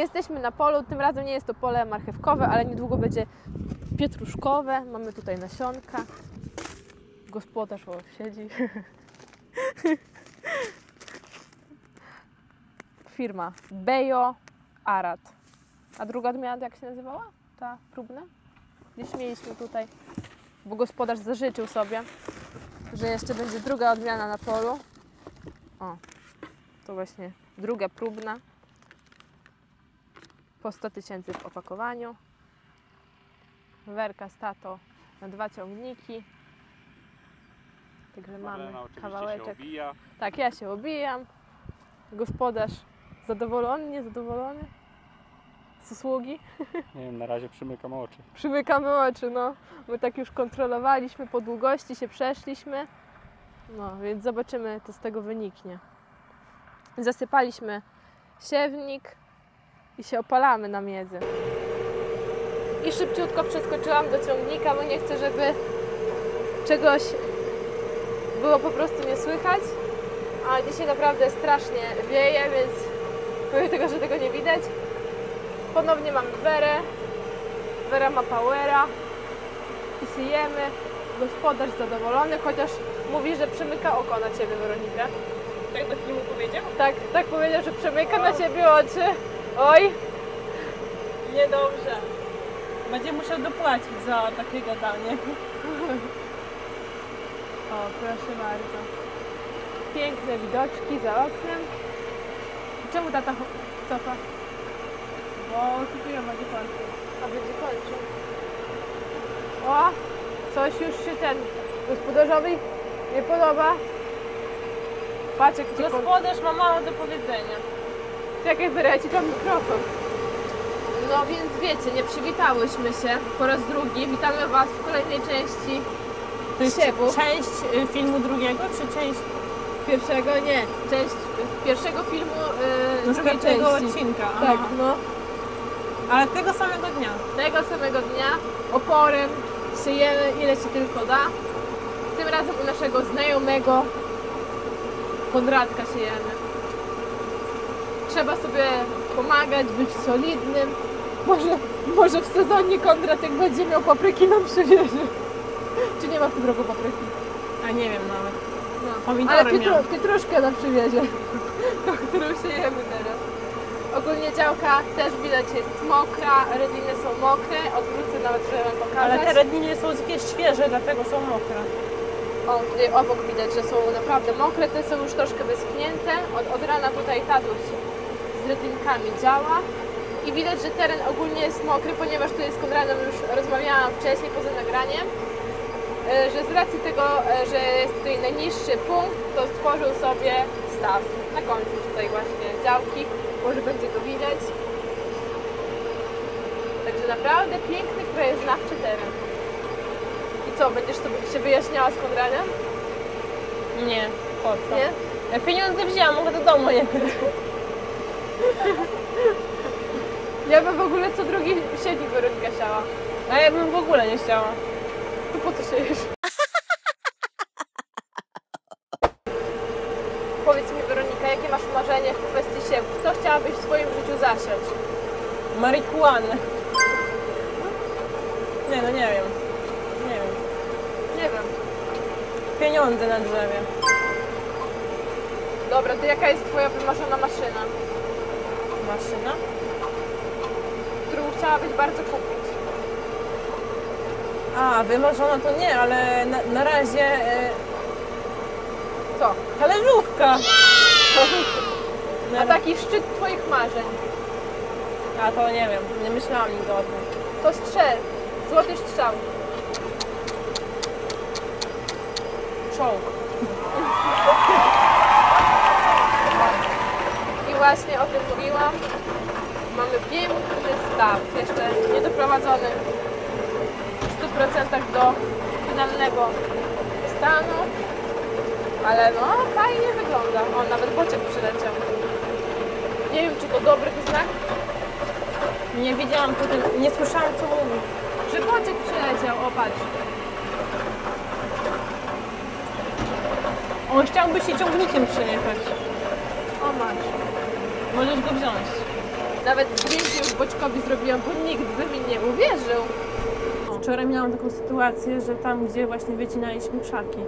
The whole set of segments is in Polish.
Jesteśmy na polu, tym razem nie jest to pole marchewkowe, ale niedługo będzie pietruszkowe. Mamy tutaj nasionka. Gospodarz o, siedzi. Firma Bejo Arad. A druga odmiana jak się nazywała? Ta próbna? Gdzieś mieliśmy tutaj, bo gospodarz zażyczył sobie, że jeszcze będzie druga odmiana na polu. O, to właśnie druga próbna. Po 100 tysięcy w opakowaniu. Werka stato na dwa ciągniki. Także mamy kawałeczek. obija. Tak, ja się obijam. Gospodarz zadowolony, niezadowolony? Z usługi? Nie wiem, na razie przymykam oczy. Przymykamy oczy, no. My tak już kontrolowaliśmy, po długości się przeszliśmy. No, więc zobaczymy, co z tego wyniknie. Zasypaliśmy siewnik i się opalamy na miedzy. I szybciutko przeskoczyłam do ciągnika, bo nie chcę, żeby czegoś było po prostu nie słychać. A dzisiaj naprawdę strasznie wieje, więc pomimo tego, że tego nie widać. Ponownie mamy Werę. Wera ma powera i. Gospodarz zadowolony, chociaż mówi, że przemyka oko na ciebie, Weronika. Tak do filmu powiedział? Tak, tak powiedział, że przemyka na ciebie oczy. Oj, Niedobrze. Będzie musiał dopłacić za takie gadanie. o proszę bardzo. Piękne widoczki za oknem. Czemu tata cofa? Bo kupiłem będzie końcu. A będzie kończył. O, coś już się ten gospodarzowi nie podoba. Patrz, jak Gospodarz ma mało do powiedzenia. Czekaj, wyraci tam mikrofon. No więc wiecie, nie przywitałyśmy się po raz drugi. Witamy Was w kolejnej części To jest Siewu. część y, filmu drugiego, czy część pierwszego, nie, część pierwszego filmu yy, drugiej następnego części. odcinka? Tak, Aha. no. Ale tego samego dnia. Tego samego dnia oporem siejemy ile się tylko da. Tym razem u naszego znajomego Konradka siejemy. Trzeba sobie pomagać, być solidnym. Może, może w sezonie Konrad jak będzie miał papryki nam przywiezie. Czy nie ma w tym roku papryki? A nie wiem nawet. No. Ale pietru, miał. pietruszkę nam przywiezie, to którą siejemy teraz. Ogólnie działka też widać jest mokra, redliny są mokre, odwrócę nawet, żeby wam pokazać. Ale te redniny są takie świeże, dlatego są mokre. O, tutaj obok widać, że są naprawdę mokre, te są już troszkę wyschnięte. Od, od rana tutaj tatuś z redlinkami działa. I widać, że teren ogólnie jest mokry, ponieważ tu jest z Konradem już rozmawiałam wcześniej poza nagraniem, e, że z racji tego, e, że jest tutaj najniższy punkt, to stworzył sobie staw na końcu tutaj właśnie działki, może będzie go widać. Także naprawdę piękny krajoznawczy teren. I co, będziesz sobie się wyjaśniała z Konradem? Nie, po co? Nie? Ja pieniądze wzięłam, mogę do domu jechać. Ja bym w ogóle co drugi siedzi Weronika siała. A ja bym w ogóle nie chciała. To po co siejesz? Powiedz mi Weronika, jakie masz marzenie w kwestii siewów? Co chciałabyś w swoim życiu zasiać? Marihuanę. Nie no, nie wiem. Nie wiem. Nie wiem. Pieniądze na drzewie. Dobra, to jaka jest twoja wymarzona maszyna, Maszyna? którą chciałabyś bardzo kupić? A, wymarzona to nie, ale na, na razie e, Co? talerzówka. A taki szczyt twoich marzeń? A to nie wiem, nie myślałam nigdy o tym. To strzel. Złoty strzał. Czołg. Właśnie o tym mówiłam. Mamy piękny staw, jeszcze nie doprowadzony w 100% do finalnego stanu. Ale no, fajnie wygląda. O, nawet boczek przyleciał. Nie wiem, czy to dobry znak, Nie wiedziałam potem, nie słyszałam co mówi. że boczek przyleciał. O, patrz. On chciałby się ciągnikiem przejechać. O, masz. Możesz go wziąć. Nawet zdjęcie już Boćkowi zrobiłam, bo nikt by mi nie uwierzył. Wczoraj miałam taką sytuację, że tam, gdzie właśnie wycinaliśmy krzaki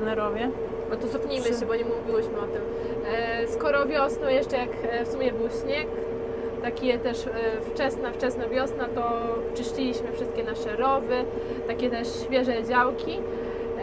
No. na rowie, No to cofnijmy Przy- się, bo nie mówiłyśmy o tym. E, skoro wiosną jeszcze jak e, w sumie był śnieg, takie też e, wczesna, wczesna wiosna, to czyściliśmy wszystkie nasze rowy, takie też świeże działki.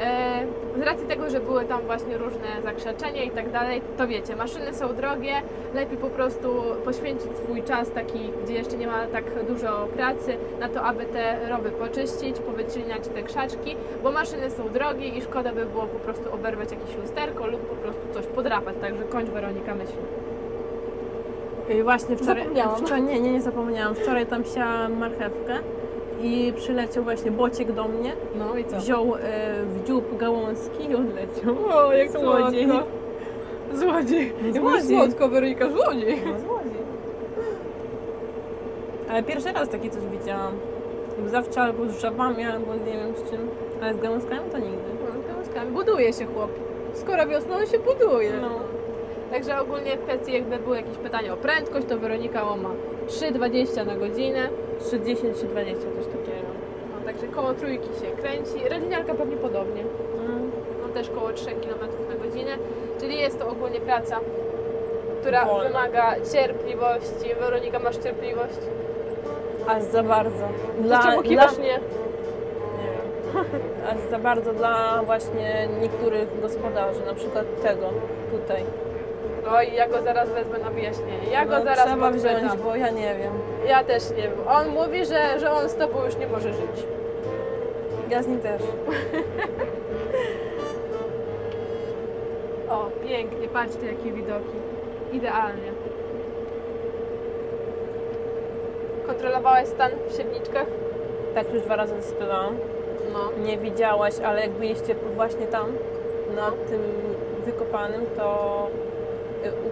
E, z racji tego, że były tam właśnie różne zakrzaczenia i tak dalej, to wiecie, maszyny są drogie, lepiej po prostu poświęcić swój czas taki, gdzie jeszcze nie ma tak dużo pracy, na to, aby te rowy poczyścić, powycinać te krzaczki, bo maszyny są drogie i szkoda by było po prostu oberwać jakieś lusterko lub po prostu coś podrapać, także kończ Weronika myśli. I właśnie wczoraj, Zapomniałam. wczoraj nie, nie, nie zapomniałam. Wczoraj tam siałam marchewkę i przyleciał właśnie bociek do mnie, No i co? wziął e, w dziób gałązki i odleciał. O, jak Złodziej. słodko. Złodziej. No, złodziej. Słodko, Weronika, złodziej. No, złodziej. Ale pierwszy raz takie coś widziałam. Zawsze albo z żabami, albo nie wiem z czym. Ale z gałązkami to nigdy. No, gałązkami. Buduje się chłop. Skoro wiosną on się buduje. No. Także ogólnie w kwestii jakby były jakieś pytania o prędkość, to Weronika ma 3,20 na godzinę. 3,10 czy 20, coś takiego. No, także koło trójki się kręci. Redniarka pewnie podobnie. Mm. No też koło 3 km na godzinę. Czyli jest to ogólnie praca, która Wolna. wymaga cierpliwości. Weronika, masz cierpliwość? Aż za bardzo. Dlaczego kiwasz nie? Nie. Aż za bardzo dla właśnie niektórych gospodarzy, na przykład tego tutaj. Oj, ja go zaraz wezmę na wyjaśnienie. Ja go No, zaraz trzeba wziąć, bo ja nie wiem. Ja też nie wiem. On mówi, że, że on z tobą już nie może żyć. Ja z nim też. O, pięknie, patrzcie jakie widoki. Idealnie. Kontrolowałaś stan w siewniczkach? Tak już dwa razy zasypywałam. No. Nie widziałaś, ale jak byliście właśnie tam, na tym wykopanym, to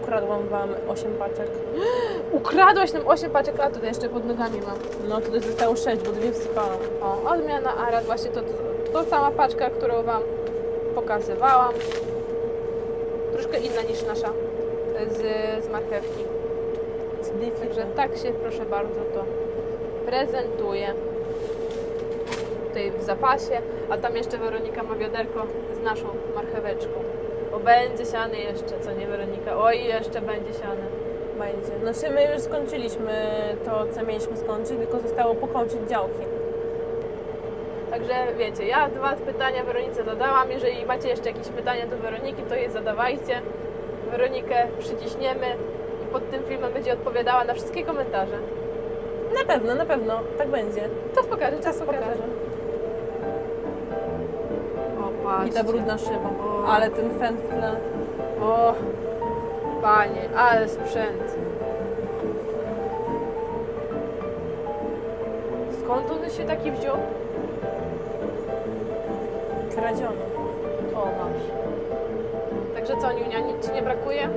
ukradłam wam 8 paczek. Ukradłaś nam 8 paczek, a tutaj jeszcze pod nogami mam. No tutaj zostało 6, bo dwie wsypałam. O, odmiana Arad, właśnie to, to, sama paczka, którą Wam pokazywałam. Troszkę inna niż nasza z, z marchewki. Także tak się, proszę bardzo, to prezentuje. Tutaj w zapasie, a tam jeszcze Weronika ma wiaderko z naszą marcheweczką. Bo będzie siany jeszcze, co nie Weronika? Oj, jeszcze będzie siany. Będzie. Znaczy my już skończyliśmy to, co mieliśmy skończyć, tylko zostało pokończyć działki. Także wiecie, ja dwa pytania Weronice zadałam. Jeżeli macie jeszcze jakieś pytania do Weroniki, to je zadawajcie. Weronikę przyciśniemy i pod tym filmem będzie odpowiadała na wszystkie komentarze. Na pewno, na pewno, tak będzie. Czas pokaże, czas pokaże. O, patrzcie. I ta brudna szyba. Ale ten w tle. O, panie, ale sprzęt. Skąd on się taki wziął? Kradziony. O, masz. Także co, Niunia, nic Ci nie brakuje?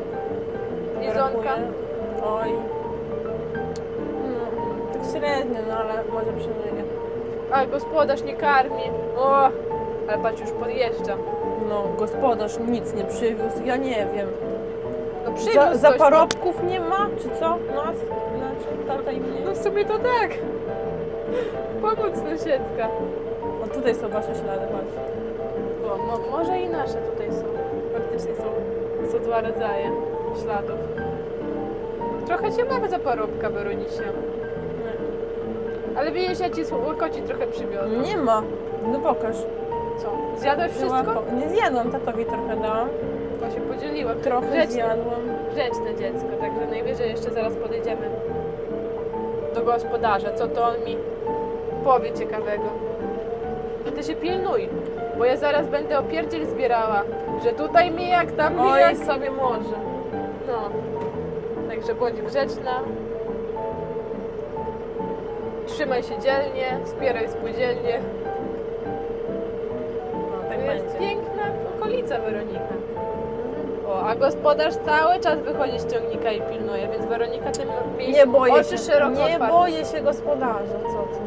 Brakuje. Oj. No, tak średnio, no ale może przeżyje. A gospodarz nie karmi. O, ale patrz, już podjeżdża. No, gospodarz nic nie przywiózł, ja nie wiem. No przywiózł Za, coś, za parobków nie ma, czy co? Nas? Znaczy, tata i No mnie. w sumie to tak. Pomoc sąsiedzka. O, tutaj są wasze ślady, patrz. Może i nasze tutaj są. Faktycznie są, są dwa rodzaje śladów. Trochę cię mamy za parobka, Weronisia. Ale wiesz, ja ci łakoci trochę przywiozłam. Nie ma. No pokaż. Zjadłeś wszystko? Nie zjadłam, tatowi trochę dałam. To się podzieliła. Trochę Grzeczne, zjadłam. grzeczne dziecko, także najwyżej jeszcze zaraz podejdziemy do gospodarza. Co to on mi powie ciekawego. To ty się pilnuj, bo ja zaraz będę opierdziel zbierała, że tutaj mi jak tam Oj, jak. sobie może. No. Także bądź grzeczna. Trzymaj się dzielnie, wspieraj spółdzielnie. O, a gospodarz cały czas wychodzi z ciągnika i pilnuje, więc Weronika tym mi Nie boję oczy się. szeroko Nie otwarte. boję się gospodarza, co ty.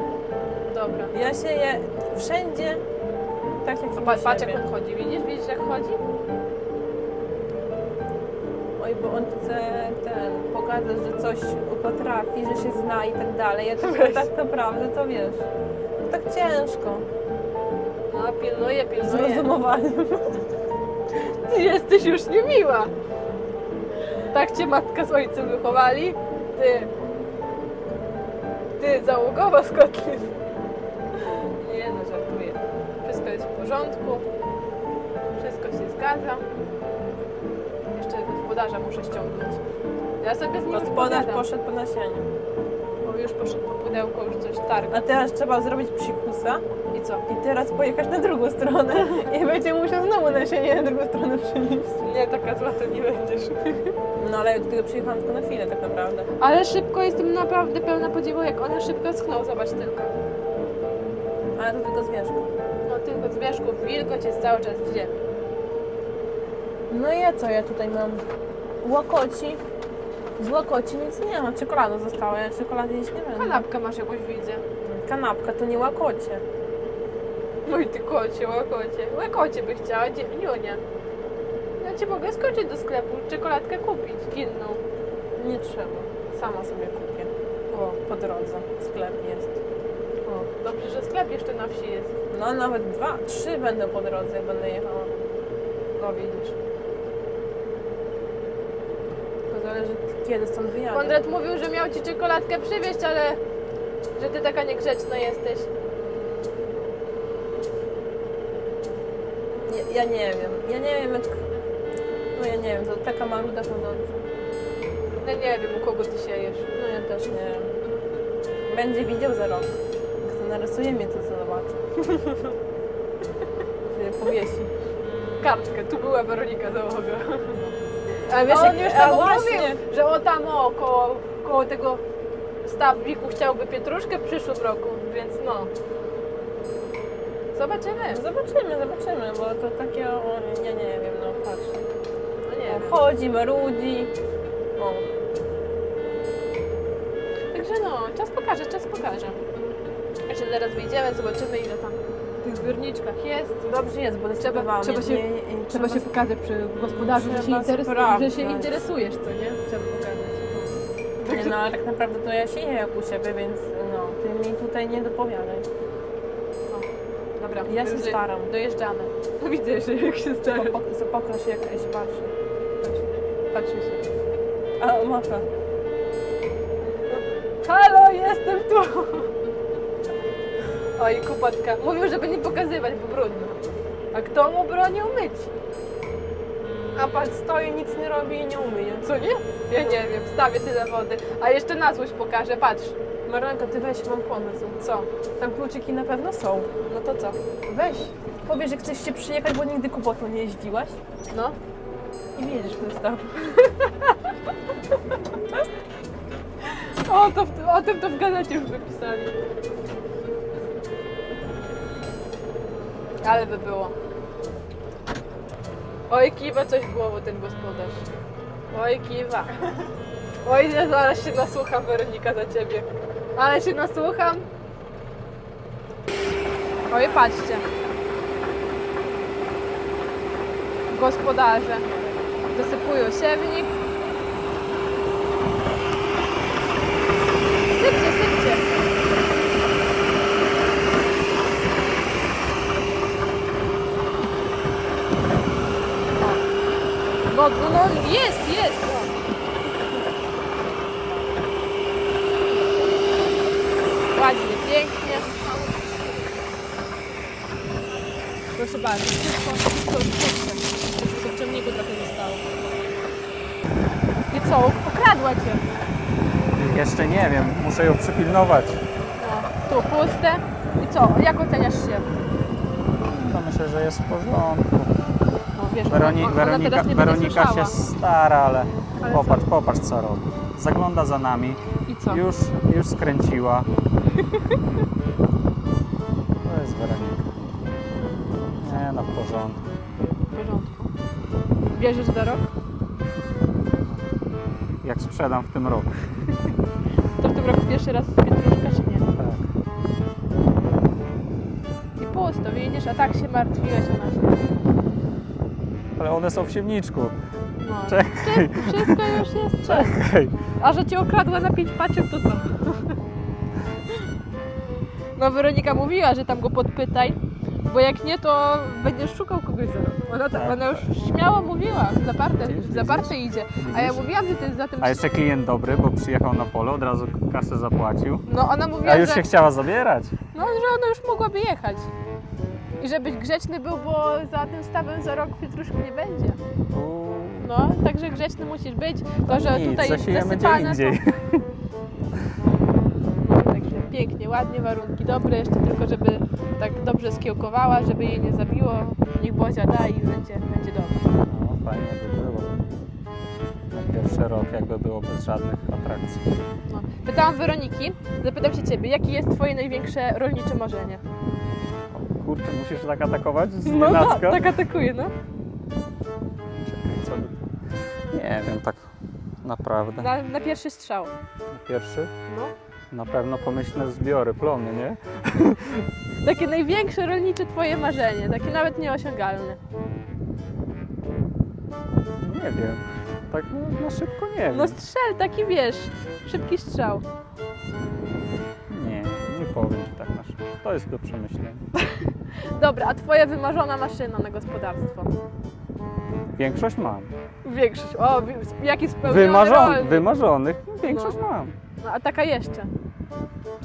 Dobra. Ja się je wszędzie tak jak A pa, patrz jak on chodzi, widzisz? Widzisz jak chodzi? oj, bo on chce ten, pokazać, że coś potrafi, że się zna i tak dalej. Ja tylko Weź. tak naprawdę to wiesz. To tak ciężko. No, pilnuję. Z rozumowaniem. Ty jesteś już niemiła. Tak cię matka z ojcem wychowali? Ty. Ty, załogowa z kotlin. Nie no, żartuję. Wszystko jest w porządku. Wszystko się zgadza. Jeszcze gospodarza muszę ściągnąć. Ja sobie z nim Gospodarz pogadam, poszedł po nasienie. Już poszedł po pudełko, już coś targa. A teraz trzeba zrobić psikusa I co? i teraz pojechać na drugą stronę i będzie musiał znowu nasienie na drugą stronę przynieść. Nie, taka zła to nie będziesz. No ale ja do tego przyjechałam tylko na chwilę tak naprawdę. Ale szybko jestem naprawdę pełna podziwu, jak one szybko schną, zobacz tylko. Ale to tylko zwierzę. No tylko z wierzchów wilgoć jest cały czas w ziemi. No i ja co ja tutaj mam? Łakoci. Z łakoci nic nie ma. Czekolada została, ja czekolady jeść nie będę. Kanapkę masz jakąś widzę. Kanapka to nie łakocie. Mój ty kocie, łakocie. Łakocie by chciała, dziewniunia. Ja ci mogę skoczyć do sklepu, czekoladkę kupić, inną. Nie trzeba. Sama sobie kupię. O, po drodze. Sklep jest. O, dobrze, że sklep jeszcze na wsi jest. No nawet dwa, trzy będę po drodze, jak będę jechała. No widzisz. Zależy kiedy stąd wyjadę. Konrad mówił, że miał ci czekoladkę przywieźć, ale że ty taka niegrzeczna jesteś. Ja, ja nie wiem. Ja nie wiem jak... No ja nie wiem, to taka maruda chodząca. No nie wiem, u kogo ty siejesz. No ja też nie wiem. Będzie widział za rok. Jak to narysuje mnie, to co zobaczy. Powiesi. Kartkę, tu była Weronika Załoga. A wiesz, on jak- już tam mówił, że o tam o, koło, koło tego stawiku chciałby pietruszkę w przyszłym roku, więc no. Zobaczymy. Zobaczymy, zobaczymy, bo to takie, o, ja nie wiem, no patrz. No nie wiem. Chodzi, marudzi. O, Także no, czas pokaże, czas pokaże. Jeszcze zaraz wyjdziemy, zobaczymy ile tam tych zbiorniczkach jest. dobrze jest, bo Trzeba- trzeba, się- Trzeba się pokazać przy gospodarzu, że się, interesu- że się interesujesz, co nie? Trzeba pokazać. Nie, no ale tak naprawdę to ja sieję jak u siebie, więc no, ty mi tutaj nie dopowiadaj. Dobra, Ja się staram. Dojeżdżamy. No widzę, że jak się stara. Pok- Pokaż się jak ja się patrzy. Patrzy się. A, macha. Halo, jestem tu! Oj, kupotka. Mówił, żeby nie pokazywać, bo brudno. A kto mu bronił myć? A pan stoi, nic nie robi i nie umyje. Co nie? Ja nie wiem, wstawię tyle wody. A jeszcze na złość pokażę, patrz. Marlenka, ty weź, mam pomysł. Co? Tam kluczyki na pewno są. No to co? Weź. Powiesz, że chcesz się przyjechać, bo nigdy kupotą nie jeździłaś. No. I wiedziesz ten staw. O, to, w- o tym to w gazecie już wypisali. Ale by było. Oj, kiwa coś w głowę ten gospodarz. Oj, kiwa. Oj, ja zaraz się nasłucham, Weronika, za ciebie. Ale się nasłucham. Oj, patrzcie. Gospodarze dosypują siewnik. Sypcie, sypcie. No, no, no jest, jest. Ładnie, pięknie. Proszę bardzo, wszystko, wszystko już puste. Tylko w ciągniku trochę zostało. I co, okradła cię? Jeszcze nie wiem, muszę ją przypilnować. No, tu puste. I co, jak oceniasz się? To myślę, że jest w porządku. Wiesz, Weroni, ona, Weronika, teraz Weronika się stara, ale Ale popatrz, popatrz co robi. Zagląda za nami, I co? już, już skręciła. To jest Weronika. Nie no, w porządku. W porządku. Bierzesz za rok? Jak sprzedam w tym roku. To w tym roku pierwszy raz pietruszka czy nie? Tak. I pusto, widzisz? A tak się martwiłeś o nas. Ale one są w siewniczku. No. Czekaj, Wszystko już jest czekaj. A że cię okradła na pięć paczek, to co? No Weronika mówiła, że tam go podpytaj, bo jak nie, to będziesz szukał kogoś za rok. Ona, tak, Tak, ona już śmiało mówiła, zaparte, Widzisz, zaparte idzie. A ja mówiłam, że to jest za tym... A jeszcze klient dobry, bo przyjechał na pole, od razu kasę zapłacił. No ona mówiła, A już że, się chciała zabierać. no, że ona już mogłaby jechać. I żebyś grzeczny był, bo za tym stawem za rok pietruszki nie będzie. No, także grzeczny musisz być. To, że nic, tutaj jest zasypane, indziej. to... No, także pięknie, ładnie, warunki dobre, jeszcze tylko żeby tak dobrze skiełkowała, żeby jej nie zabiło. Niech Bozia da i będzie, będzie dobrze. No, fajnie by było. Na pierwszy rok jakby było bez żadnych atrakcji. No. Pytałam Weroniki, zapytam się Ciebie, jakie jest Twoje największe rolnicze marzenie? Kurczę, musisz tak atakować z No tak, tak atakuje, no. Czekaj, co by... Nie wiem, tak naprawdę. Na, na pierwszy strzał. Pierwszy? No. Na pewno pomyślne zbiory, plony, nie? Takie największe rolnicze Twoje marzenie, takie nawet nieosiągalne. Nie wiem. Tak no, na szybko nie wiem. No strzel, taki wiesz, szybki strzał. Nie, nie powiem To jest do przemyślenia. Dobra, a Twoja wymarzona maszyna na gospodarstwo? Większość mam. Większość. O, jaki spełniony Wymarzon, rolnik. wymarzonych większość mam. No, a taka jeszcze?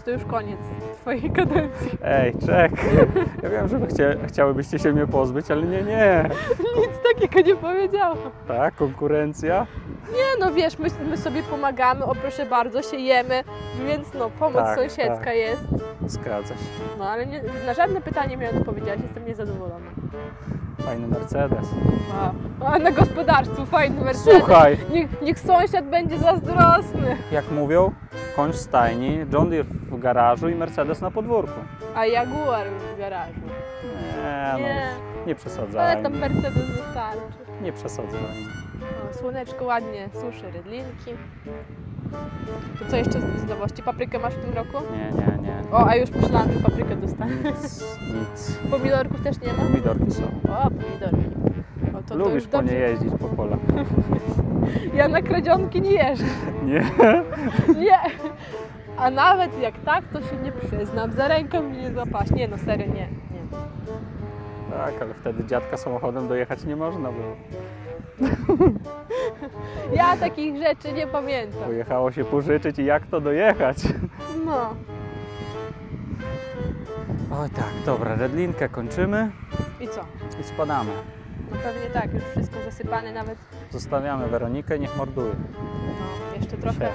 Czy to już koniec Twojej kadencji? Ej, czek. Ja wiem, że wy chcie, chciałybyście się mnie pozbyć, ale nie, nie. Nic takiego nie powiedziałam. Tak, konkurencja. Nie no, wiesz, my, my sobie pomagamy, o proszę bardzo, siejemy, więc no, pomoc Tak, sąsiedzka tak. jest. Zgadza się. No, ale nie, na żadne pytanie mi odpowiedziałaś, jestem niezadowolona. Fajny Mercedes. A na gospodarstwu fajny Mercedes. Słuchaj, Niech, niech sąsiad będzie zazdrosny. jak mówią, koń w stajni, John Deere w garażu i Mercedes na podwórku. A Jaguar w garażu. Nie, no, Nie. nie Ale przesadzajmy. tam Mercedes wystarczy. Nie przesadzajmy. O, słoneczko ładnie suszy rydlinki. To co jeszcze z nowości? Paprykę masz w tym roku? Nie, nie, nie. O, a już myślałam, że paprykę dostanę. Nic, nic. Pomidorków też nie ma? Pomidorki są. O, pomidorki. O, to, to Lubisz już po nie jeździć po polach. Ja na kradzionki nie jeżdżę. Nie? Nie. A nawet jak tak, to się nie przyznam. Za rękę mnie nie zapaść. Nie no, serio, nie. nie. Tak, ale wtedy dziadka samochodem dojechać nie można było. Ja takich rzeczy nie pamiętam. Pojechało się pożyczyć i jak to dojechać? No. Oj tak, dobra, redlinkę kończymy I co? i spadamy. Pewnie tak, już wszystko zasypane nawet. Zostawiamy Weronikę, niech morduje. No, jeszcze trochę. Się.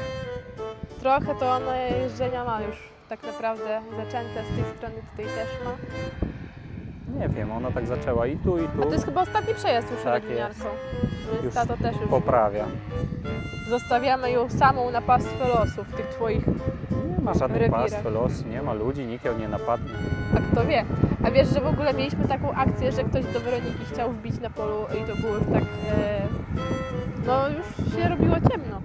Trochę to ona jeżdżenia ma już tak naprawdę zaczęte z tej strony tutaj też ma. Nie wiem, ona tak zaczęła i tu, i A to tu. jest chyba ostatni przejazd już Tak redliniarką. Więc tato też już Poprawia. zostawiamy ją samą na pastwę losu w tych twoich, Nie ma żadnych Rewirach. pastw, los, nie ma ludzi, nikt ją nie napadnie. a kto wie. A wiesz, że w ogóle mieliśmy taką akcję, że ktoś do Weroniki chciał wbić na polu i to było już tak, e, no już się robiło ciemno.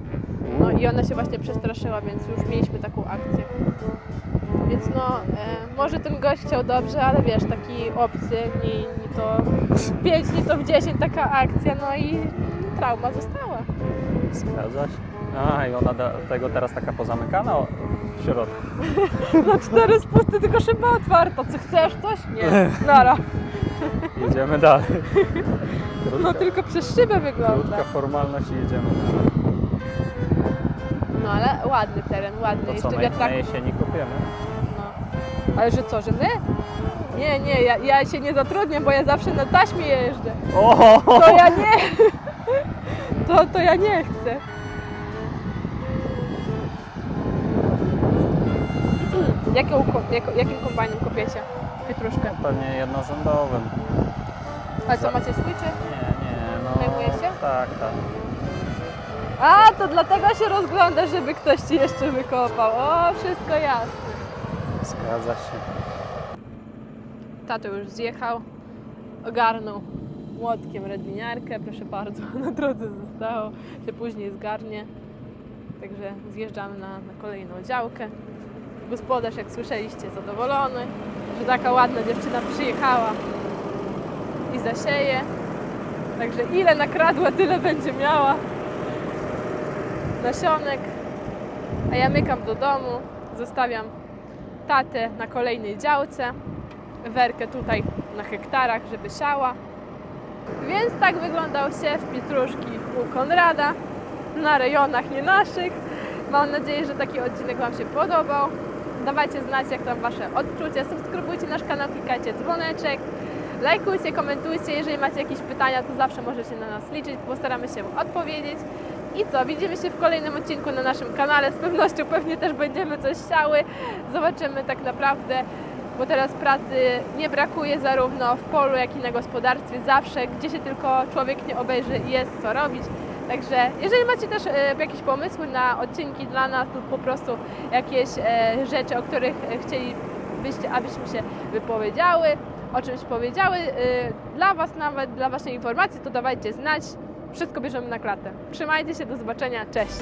No i ona się właśnie przestraszyła, więc już mieliśmy taką akcję. Więc no, e, może ten gość chciał dobrze, ale wiesz, taki obcy, nie, nie to w 5, nie to w 10 taka akcja, no i trauma została. Zgadza się. A, i ona da, tego teraz taka pozamykana o- w środku. No cztery spusty, tylko szyba otwarta. Co chcesz coś? Nie. Nara. Jedziemy dalej. Krótka, No tylko przez szybę wygląda. krótka formalność i jedziemy dalej. No ale ładny teren, ładny. To co, Jeszcze na, na wiatraku. jesieni kupiemy? Ale że co, że my? Nie, nie, ja, ja się nie zatrudniam, bo ja zawsze na taśmie jeżdżę. O! To ja nie. To, to ja nie chcę. Jaką, ko- jako, jakim kombajnem kopiecie? Pietruszkę. Pewnie jednorzędowym. A co, macie swój czy? Nie, nie, no. Tak, tak. A, to dlatego się rozglądasz, żeby ktoś ci jeszcze wykopał. O, wszystko jasne. Zgadza się. Tato już zjechał, ogarnął młotkiem redliniarkę, proszę bardzo, na drodze zostało, się później zgarnie. Także zjeżdżamy na, na kolejną działkę. Gospodarz, jak słyszeliście, zadowolony, że taka ładna dziewczyna przyjechała i zasieje. Także ile nakradła, tyle będzie miała nasionek. A ja mykam do domu, zostawiam na kolejnej działce, werkę tutaj na hektarach, żeby siała. Więc tak wyglądał siew pietruszki u Konrada na rejonach nie naszych. Mam nadzieję, że taki odcinek Wam się podobał. Dawajcie znać, jak tam Wasze odczucia. Subskrybujcie nasz kanał, klikajcie dzwoneczek. Lajkujcie, komentujcie. Jeżeli macie jakieś pytania, to zawsze możecie na nas liczyć. Postaramy się odpowiedzieć. I co? Widzimy się w kolejnym odcinku na naszym kanale. Z pewnością pewnie też będziemy coś siały. Zobaczymy tak naprawdę, bo teraz pracy nie brakuje zarówno w polu, jak i na gospodarstwie. Zawsze, gdzie się tylko człowiek nie obejrzy, jest co robić. Także jeżeli macie też e, jakieś pomysły na odcinki dla nas lub po prostu jakieś e, rzeczy, o których e, chcielibyście, abyśmy się wypowiedziały, o czymś powiedziały, dla Was nawet, dla Waszej informacji, to dawajcie znać. Wszystko bierzemy na klatę. Trzymajcie się, do zobaczenia, cześć!